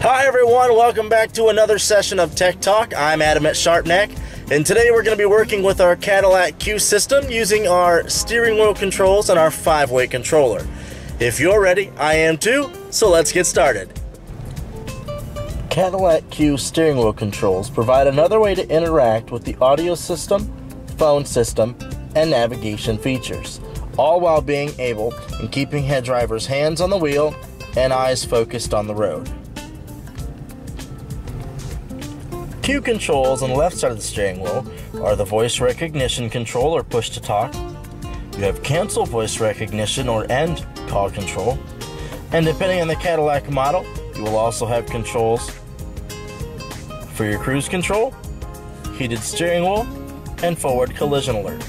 Hi everyone, welcome back to another session of Tech Talk. I'm Adam at Sharpnack, and today we're going to be working with our Cadillac CUE system using our steering wheel controls and our five-way controller. If you're ready, I am too, so let's get started. Cadillac CUE steering wheel controls provide another way to interact with the audio system, phone system, and navigation features, all while being able and keeping head driver's hands on the wheel and eyes focused on the road. CUE controls on the left side of the steering wheel are the voice recognition control or push to talk. You have cancel voice recognition or end call control. And depending on the Cadillac model, you will also have controls for your cruise control, heated steering wheel, and forward collision alert.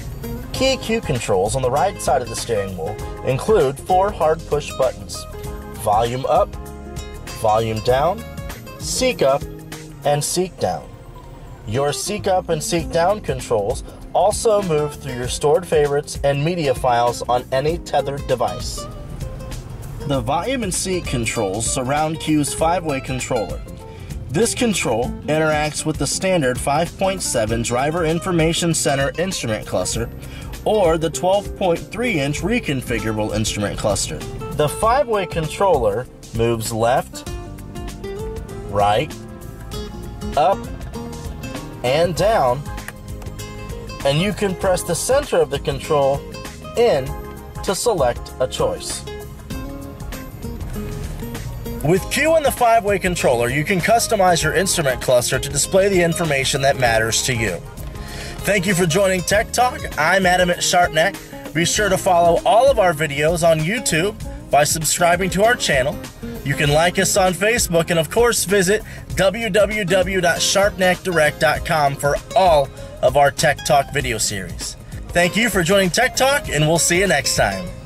Key CUE controls on the right side of the steering wheel include four hard push buttons volume up, volume down, seek up, and seek down. Your seek up and seek down controls also move through your stored favorites and media files on any tethered device. The volume and seek controls surround CUE's five way controller. This control interacts with the standard 5.7 Driver Information Center instrument cluster or the 12.3 inch reconfigurable instrument cluster. The five way controller moves left, right, up, and down, and you can press the center of the control in to select a choice. With CUE and the five way controller, you can customize your instrument cluster to display the information that matters to you. Thank you for joining Tech Talk. I'm Adam at Sharpnack. Be sure to follow all of our videos on YouTube by subscribing to our channel. You can like us on Facebook and, of course, visit www.sharpnackdirect.com for all of our Tech Talk video series. Thank you for joining Tech Talk, and we'll see you next time.